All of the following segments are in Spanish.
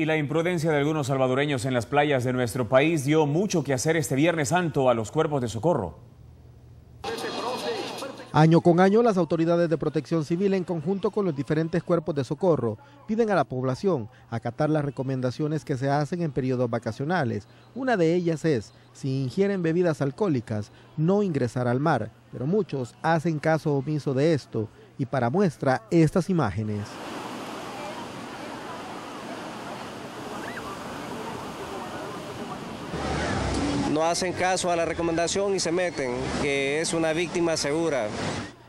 Y la imprudencia de algunos salvadoreños en las playas de nuestro país dio mucho que hacer este Viernes Santo a los cuerpos de socorro. Año con año, las autoridades de protección civil, en conjunto con los diferentes cuerpos de socorro, piden a la población acatar las recomendaciones que se hacen en periodos vacacionales. Una de ellas es, si ingieren bebidas alcohólicas, no ingresar al mar, pero muchos hacen caso omiso de esto y para muestra estas imágenes. No hacen caso a la recomendación y se meten, que es una víctima segura.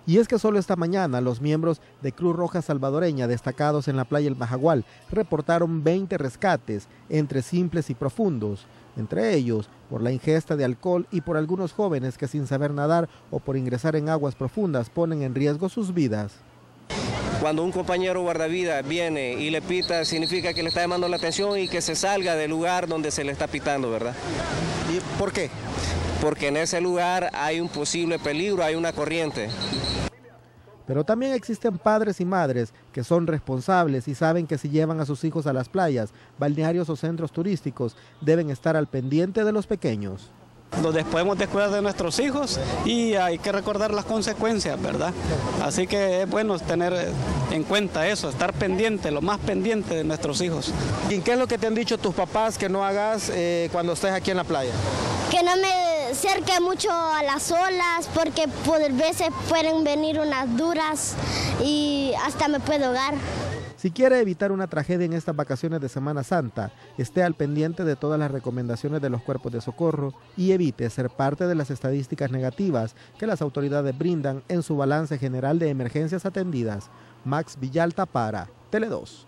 Y es que solo esta mañana los miembros de Cruz Roja Salvadoreña destacados en la playa El Majagual reportaron 20 rescates entre simples y profundos, entre ellos por la ingesta de alcohol y por algunos jóvenes que sin saber nadar o por ingresar en aguas profundas ponen en riesgo sus vidas. Cuando un compañero guardavidas viene y le pita, significa que le está llamando la atención y que se salga del lugar donde se le está pitando, ¿verdad? ¿Y por qué? Porque en ese lugar hay un posible peligro, hay una corriente. Pero también existen padres y madres que son responsables y saben que si llevan a sus hijos a las playas, balnearios o centros turísticos, deben estar al pendiente de los pequeños nos podemos descuidar de nuestros hijos y hay que recordar las consecuencias, ¿verdad? Así que es bueno tener en cuenta eso, estar pendiente, lo más pendiente de nuestros hijos. ¿Y qué es lo que te han dicho tus papás que no hagas eh, cuando estés aquí en la playa? Que no me acerque mucho a las olas porque por veces pueden venir unas duras y hasta me puedo ahogar. Si quiere evitar una tragedia en estas vacaciones de Semana Santa, esté al pendiente de todas las recomendaciones de los cuerpos de socorro y evite ser parte de las estadísticas negativas que las autoridades brindan en su balance general de emergencias atendidas. Max Villalta para Tele 2.